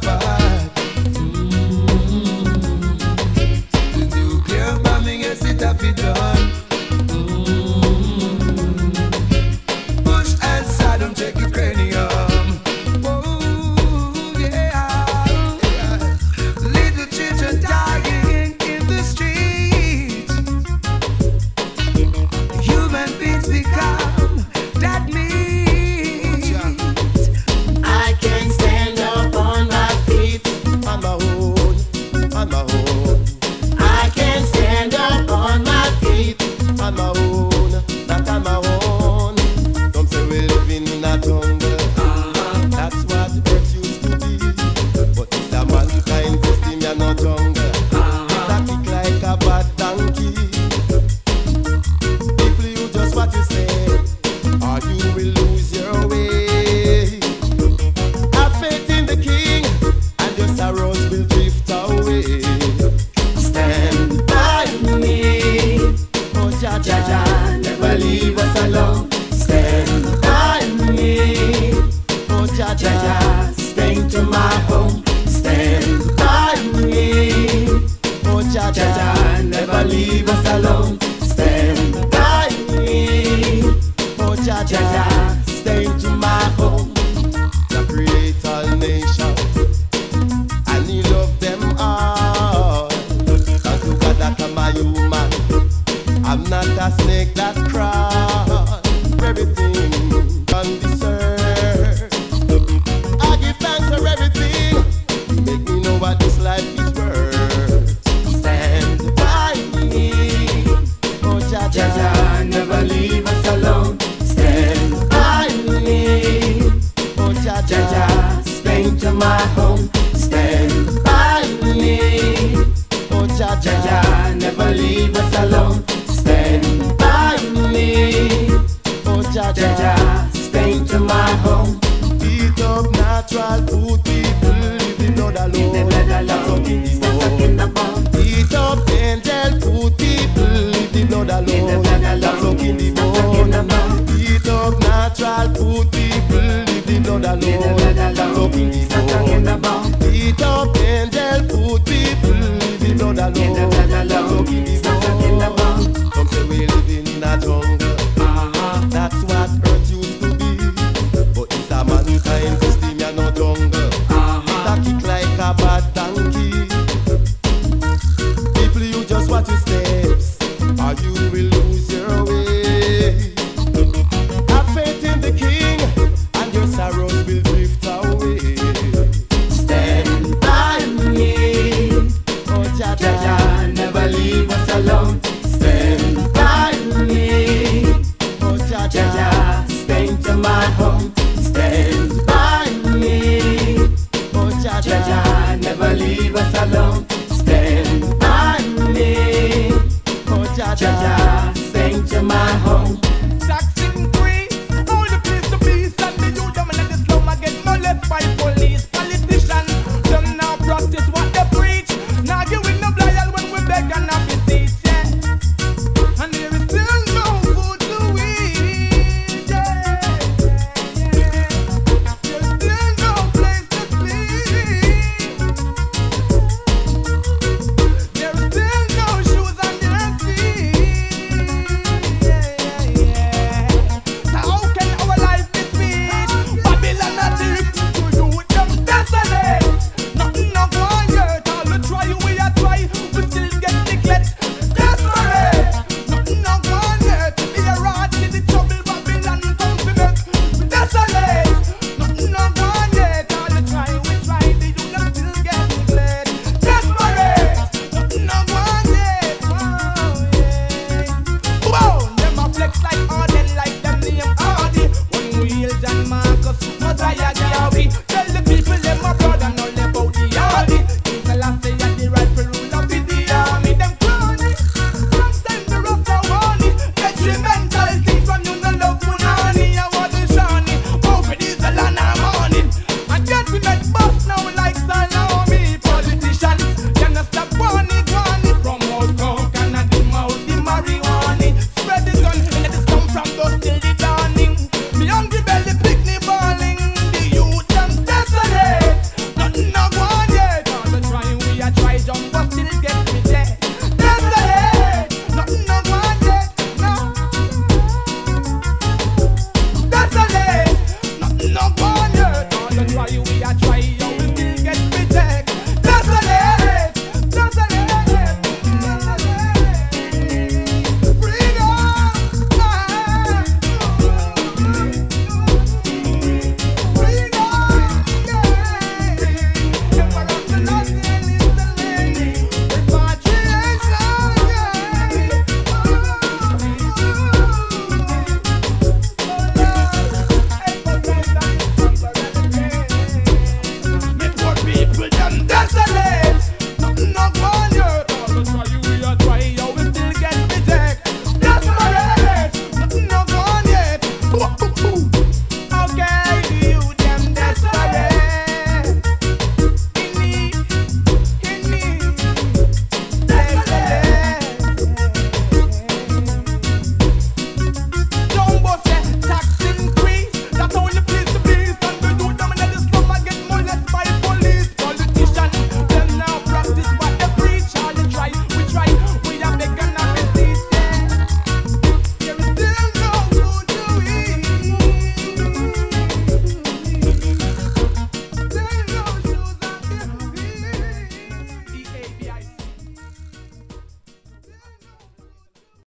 Baba. Stand by me. Oh, never leave us alone. money is born. Eat up angel food, people leave the blood alone. Stop sucking the bone. Eat up natural food, people leave the blood alone. Stop sucking the